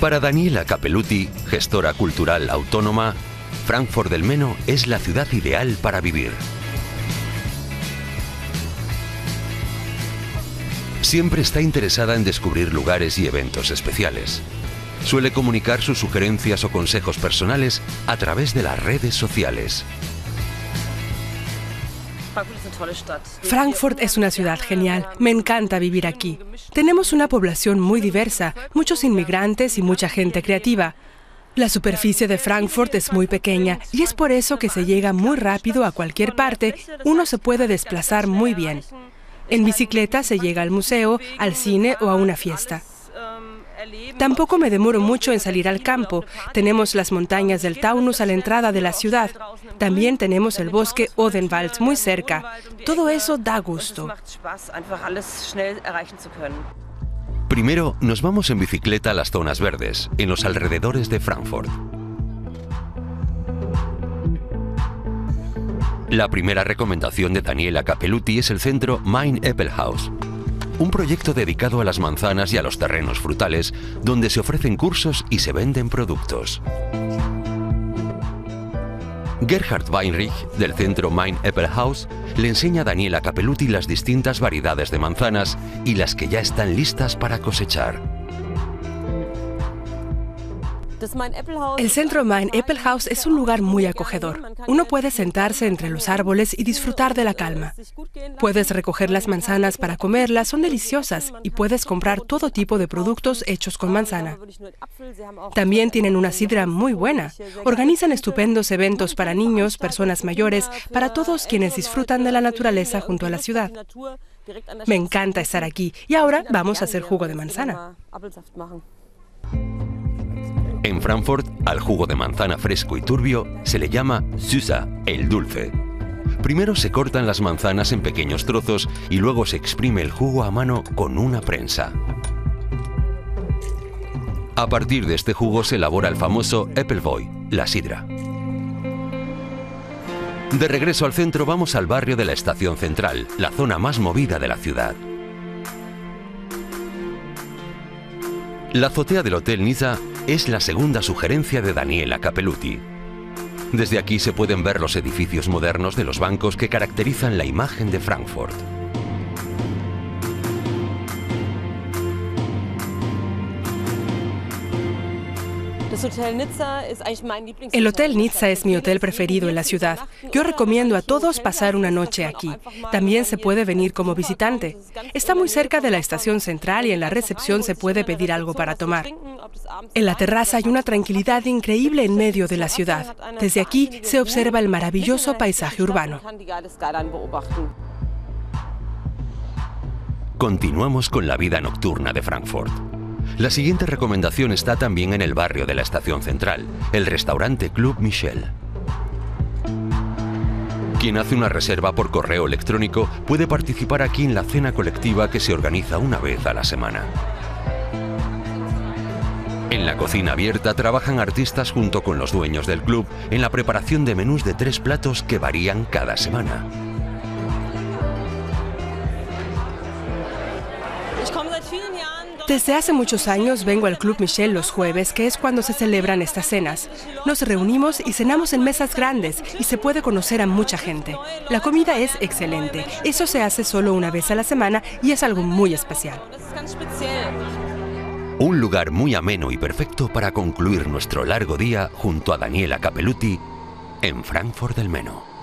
Para Daniela Capeluti, gestora cultural autónoma, Frankfurt del Meno es la ciudad ideal para vivir. Siempre está interesada en descubrir lugares y eventos especiales. Suele comunicar sus sugerencias o consejos personales a través de las redes sociales. Frankfurt es una ciudad genial. Me encanta vivir aquí. Tenemos una población muy diversa, muchos inmigrantes y mucha gente creativa. La superficie de Frankfurt es muy pequeña y es por eso que se llega muy rápido a cualquier parte. Uno se puede desplazar muy bien. En bicicleta se llega al museo, al cine o a una fiesta. Tampoco me demoro mucho en salir al campo. Tenemos las montañas del Taunus a la entrada de la ciudad. También tenemos el bosque Odenwald muy cerca. Todo eso da gusto. Primero nos vamos en bicicleta a las zonas verdes, en los alrededores de Frankfurt. La primera recomendación de Daniela Capeluti es el centro Mein Eppelhaus, un proyecto dedicado a las manzanas y a los terrenos frutales, donde se ofrecen cursos y se venden productos. Gerhard Weinrich, del centro Mein Eppelhaus, le enseña a Daniela Capeluti las distintas variedades de manzanas y las que ya están listas para cosechar. El centro Mein Eppelhaus es un lugar muy acogedor. Uno puede sentarse entre los árboles y disfrutar de la calma. Puedes recoger las manzanas para comerlas, son deliciosas, y puedes comprar todo tipo de productos hechos con manzana. También tienen una sidra muy buena. Organizan estupendos eventos para niños, personas mayores, para todos quienes disfrutan de la naturaleza junto a la ciudad. Me encanta estar aquí y ahora vamos a hacer jugo de manzana. En Frankfurt, al jugo de manzana fresco y turbio se le llama Süßer, el dulce. Primero se cortan las manzanas en pequeños trozos y luego se exprime el jugo a mano con una prensa. A partir de este jugo se elabora el famoso Appleboy, la sidra. De regreso al centro vamos al barrio de la Estación Central, la zona más movida de la ciudad. La azotea del Hotel Niza es la segunda sugerencia de Daniela Capeluti. Desde aquí se pueden ver los edificios modernos de los bancos que caracterizan la imagen de Frankfurt. El Hotel Nizza es mi hotel preferido en la ciudad. Yo recomiendo a todos pasar una noche aquí. También se puede venir como visitante. Está muy cerca de la estación central y en la recepción se puede pedir algo para tomar. En la terraza hay una tranquilidad increíble en medio de la ciudad. Desde aquí se observa el maravilloso paisaje urbano. Continuamos con la vida nocturna de Frankfurt. La siguiente recomendación está también en el barrio de la Estación Central, el restaurante Club Michel. Quien hace una reserva por correo electrónico puede participar aquí en la cena colectiva que se organiza una vez a la semana. En la cocina abierta trabajan artistas junto con los dueños del club en la preparación de menús de tres platos que varían cada semana. Desde hace muchos años vengo al Club Michel los jueves, que es cuando se celebran estas cenas. Nos reunimos y cenamos en mesas grandes y se puede conocer a mucha gente. La comida es excelente. Eso se hace solo una vez a la semana y es algo muy especial. Un lugar muy ameno y perfecto para concluir nuestro largo día junto a Daniela Capeluti en Frankfurt del Meno.